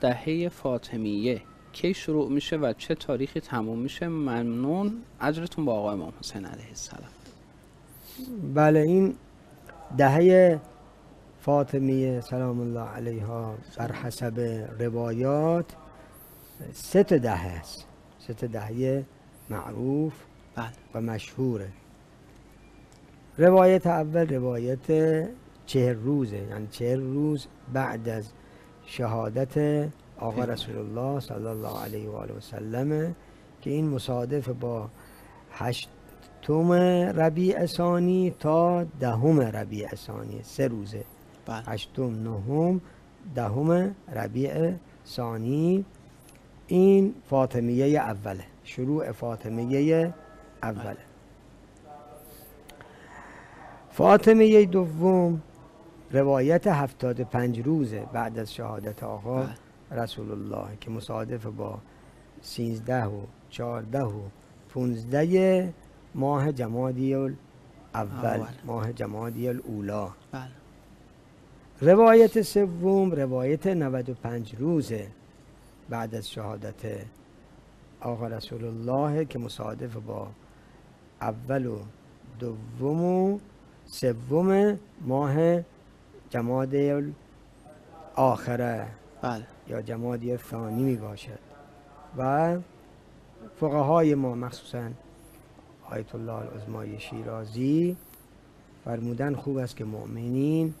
دهه فاطمیه. کی شروع میشه و چه تاریخی تموم میشه؟ ممنون. اجرتون با آقای امام حسین علیه السلام. بله این دهه فاطمیه سلام الله علیها بر حسب روایات سه تا دهه است. سه تا دهه معروف بله. و مشهوره. روایت اول روایت چهر روزه. یعنی چهر روز بعد از شهادت آقا. رسول الله صلی الله علیه و آله و سلمه که این مصادف با هشتم ربیع ثانی تا دهم ربیع ثانی سه روزه. بله. هشتم نهم دهم ربیع ثانی. این فاطمیه اوله شروع فاطمیه اوله. فاطمیه دوم روایت هفتاد پنج روزه بعد از شهادت آقا بله. رسول الله که مصادف با سیزده و چهارده و پونزده ماه جمادی الاول اول. ماه جمادی الاولا بله روایت سوم روایت 95 روزه بعد از شهادت آقا رسول الله که مصادف با اول و دوم و سوم ماه جماد آخره بله. یا جمادی ثانی می باشد. و فقهای ما مخصوصا آیت الله العظمای شیرازی فرمودن خوب است که مؤمنین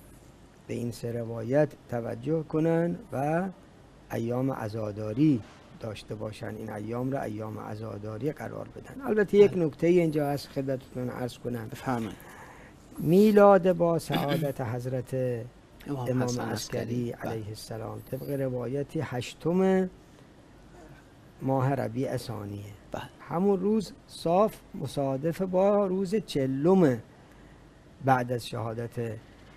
به این سه روایت توجه کنند و ایام عزاداری داشته باشند این ایام را ایام عزاداری قرار بدن. البته یک نکته اینجا هست خدمتتون عرض کنم. بفرمایید. میلاد با سعادت حضرت امام, عسکری بله. علیه السلام. طبق روایتی هشتم ماه ربیع ثانیه. بله. همون روز صاف مصادف با روز چلم بعد از شهادت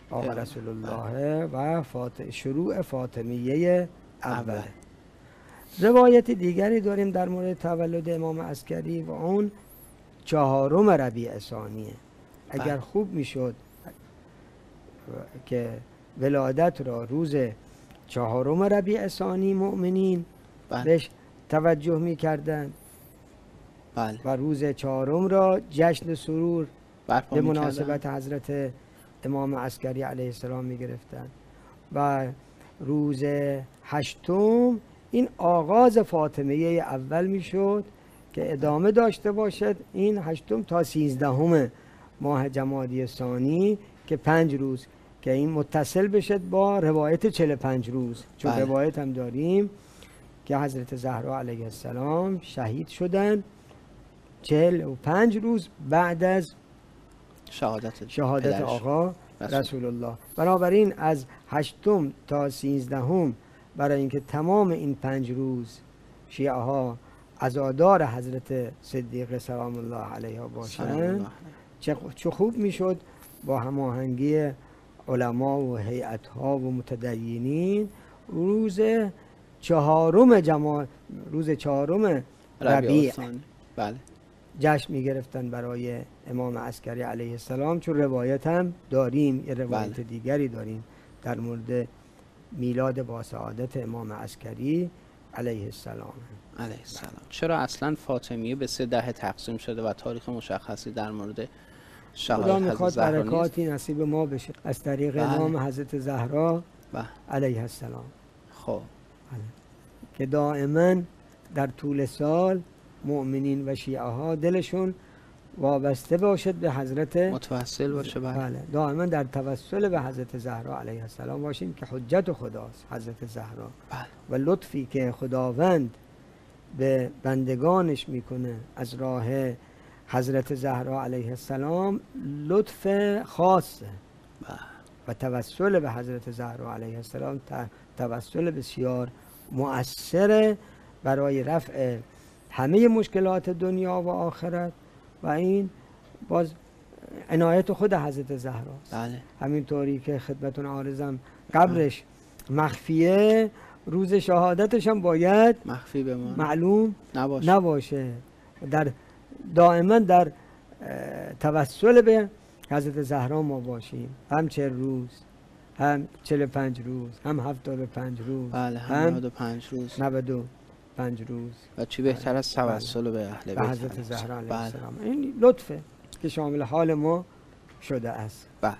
آقا. رسول الله و فاط... شروع فاطمیه اول. اول. روایت دیگری داریم در مورد تولد امام عسکری و اون چهارم ربیع ثانیه. اگر بله. خوب می‌شد که ولادت را روز چهارم ربیع ثانی مؤمنین بله بهش توجه می‌کردند بله و روز چهارم را جشن سرور به. مناسبت حضرت امام عسکری علیه السلام می گرفتن و روز هشتم این آغاز فاطمه اول می شد که ادامه داشته باشد این هشتم تا سیزدهم ماه جمادی ثانی که پنج روز که این متصل بشد با روایت 45 روز چون بله. روایت هم داریم که حضرت زهرا علیه السلام شهید شدن چهل و پنج روز بعد از شهادت شهادت پدرش. آقا رسول. الله بنابراین از هشتم تا سیزدهم برای اینکه تمام این پنج روز شیعه ها عزادار حضرت صدیق سلام الله سلام باشند چه خوب می‌شد با هماهنگی علما و هیئت ها و متدینین. روز چهارم جما روز چهارم ربیع. بله. جشن می گرفتن برای امام عسکری علیه السلام. چون روایت هم داریم یه روایت بله. دیگری داریم در مورد میلاد با سعادت امام عسکری. علیه السلام. علیه السلام. چرا اصلا فاطمیه به سه دهه تقسیم شده و تاریخ مشخصی در مورد خدا شهادت حضرت می‌خواد برکاتی نصیب ما بشه. از طریق بله. امام حضرت زهرا بله. علیه السلام. خب. که دائما در طول سال مؤمنین و شیعه ها دلشون وابسته باشد به حضرت متوسل باشه بله. بله. دائما در توسل به حضرت زهرا علیه السلام باشیم که حجت خداست حضرت زهرا. بله. و لطفی که خداوند به بندگانش می‌کنه از راه حضرت زهرا علیه السلام لطف خاصه. بله. و توسل به حضرت زهرا علیه السلام توسل بسیار مؤثر برای رفع همه مشکلات دنیا و آخرت. و این باز عنایت خود حضرت زهراست بله. همینطوری که خدمتون عارضم قبرش مخفیه روز شهادتش هم باید مخفی بمانه معلوم نباشه. نباشه. در دائما در توسل به حضرت زهرا ما باشیم. هم چه روز هم 45 روز هم 75 روز بله هم هم 95 روز. 95 روز. و چی بهتر از توسل به اهل بیت حضرت زهرا علیه بله. السلام. این لطفه که شامل حال ما شده است. بله.